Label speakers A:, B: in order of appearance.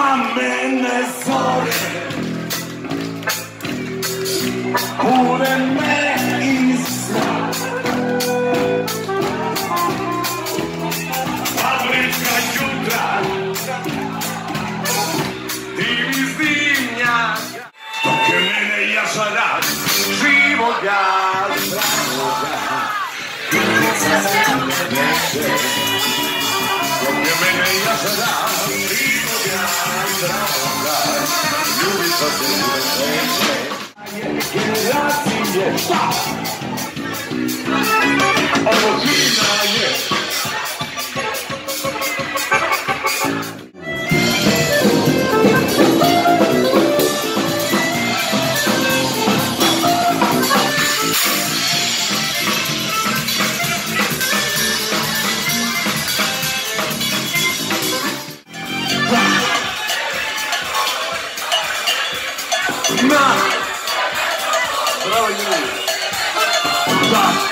A: mamene zore Bude me i sna Fabrička jutra Divi zimnja Dok je mene jaša rad Živoga zdravoga Krvica se neće Dok je mene jaša rad Živoga zdravoga Sigma. Bravo, you.